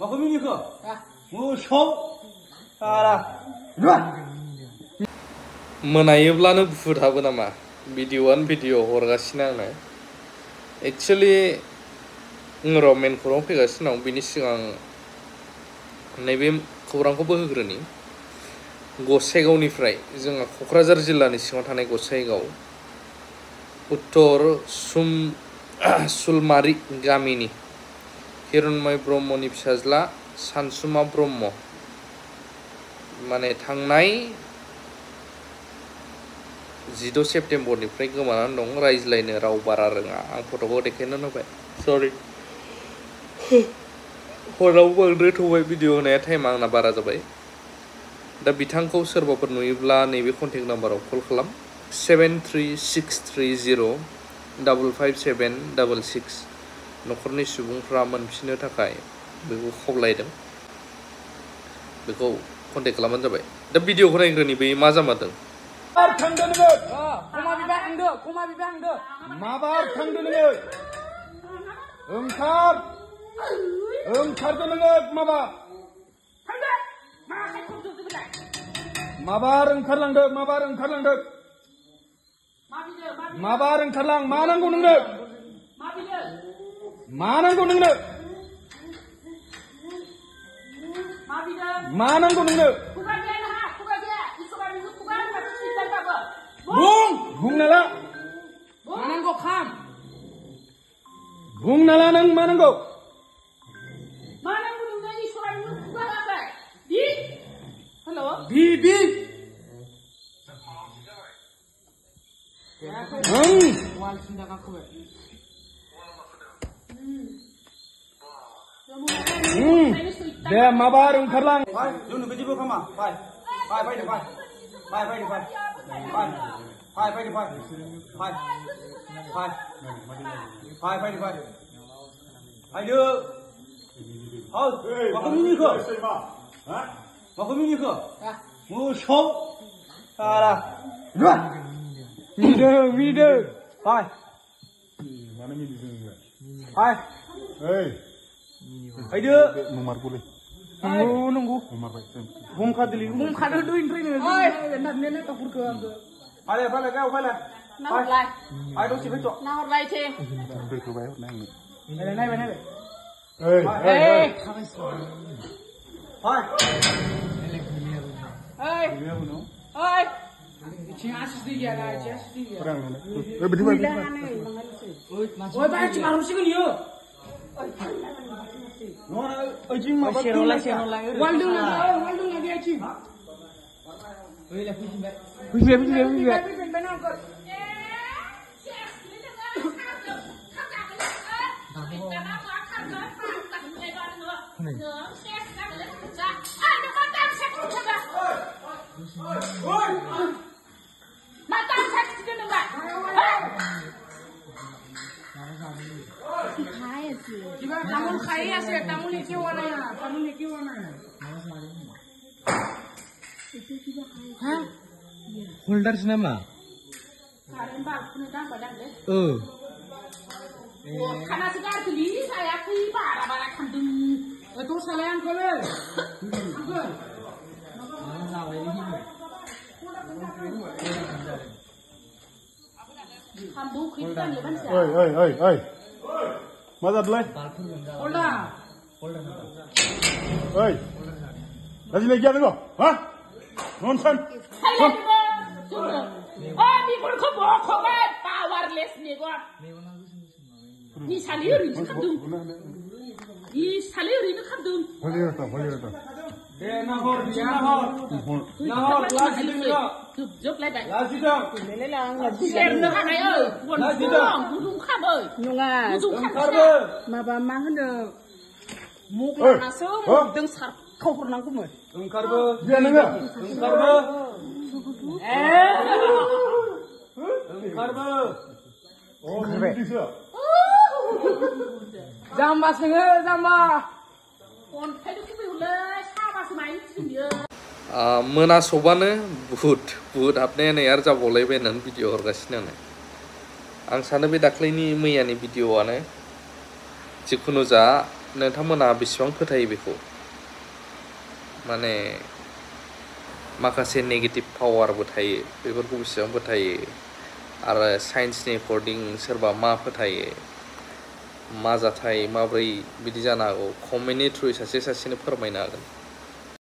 我后面你喝，我抽，啊啦，मोनायोब्लानो बुहुथाबो नामा भिडिअआनो भिडिअ हरगासिनो आंनो एक्सुवेलि र' मेन खौरां फैगासिनो दं बिनि सिगां नैबे खौरांखौबो होग्रोनि गसाइगावनिफ्राय जोंहा क'क्राझार जिल्लानि सिङाव थानाय गसाइगाव उत्तर सुम सुलमारि गामिनि हिरण्मय ब्रह्मनि फिसाज्ला सानसुमा ब्रह्म माने थांनाय जिद' सेप्तेम्बरनिफ्राय गोमानानै दं रायज्लायनो राव बारा रोङा आं फट'खौ देखायनो होबाय सरि हरावबो बांद्राय थौबाय भिडिअ होनाया टाइमा आंना बारा जाबाय दा बिथांखौ सोरबाफोर नुयोब्ला नैबे कन्टेक्ट नाम्बाराव कल खालाम seven three six three zero' double five seven double six न'खरनि सुबुंफ्रा मोनफिननो थाखाय बेखौ खावलायदों बेखौ कन्टेक्ट खालामबानो जाबाय दा भिडिअखौ नायग्रोनि बे मा जामादों थांदो नोङो खमा बिबाय आंदो खमा बिबाय आंदो माबार थांदो नोङो ओंखार ओंखारदो नोङो माबा माबार ओंखारलांदो माबार ओंखारलांदो माबार ओंखारलां मा नांगौ नोंनो 응칼. 응칼 드는 것. 마발. 마발 응칼랑 덕. 마발 응칼랑 덕. 마발 응칼랑 마는 嗯，来，马巴儿，你出来。快，你牛逼，牛逼，干嘛？快，快，快点，快，快，快点，快，快，快点，快，快，快，快点，快，快点，快点，快。快，你去。好，往后面去。啊？往后面去。我敲。咋了？你这米的，快。慢点，慢点，慢点。快。哎。Hai dia. Nomor boleh. Nunggu nunggu. Nomor baik. Bum khad dulu. Bum khad dulu entry ni. Oi, nak nenek tak purka. Ada apa lagi? Apa lagi? Nomor lai. Hai tu siapa tu? Nomor lai je. Beri kau bayar nai. Nai nai nai. Eh, hey, eh, hey. Eh. Hai. Hai. Hai. Oi, berarti mana? Oi, masuk. Oi, baik, cuma harus sih kan yo. Oi, wana ya, তামুল খাই আছে তামুল একেও আনা তামুল একেও আনা হ্যাঁ? হোল্ডার্স নামা ও। খান্দুম এত সালাম করে আঙ্কল মজা বলে ওলডা ওলডা ওই রাজিলে গিয়া দেখো হ্যাঁ ননসেন ও নি কোন খাদুম ই সালি ওরিনো খাদুম হলিও তো Eh, giúp lại đây. Lagi dah. Xem hàng này ơi, đâu? buồn dùng khắp ơi. Nhung à, dùng khắp mà bà mang hết được Mục Ê, là sớm, đừng sạc không có năng mình Engkar be. Dia nengah. Engkar be. Engkar be. Oh, ini dia. Jamba sengge, jamba. Còn thấy được cái biểu आ, मोनासबानो बुहुद बुहुद हाबनाया नै आरो जाबावलायबाय होननानै भिडिअ हरगासिनो आंनो आं सानो बे मैयानि जिखुनु जा नोंथांमोना बेसेबां फोथायो बेखौ? माने माखासे नेगेटिभ पावारबो थायो बेफोरखौ बेसेबां फोथायो? आरो साइन्सनि एकर्डिं सोरबा मा फोथायो? मा जाथाय माब्रै बिदि जानो हागौ? कमेन्टनि थ्रुयै सासे सासेनो फोरमायनो हागोन।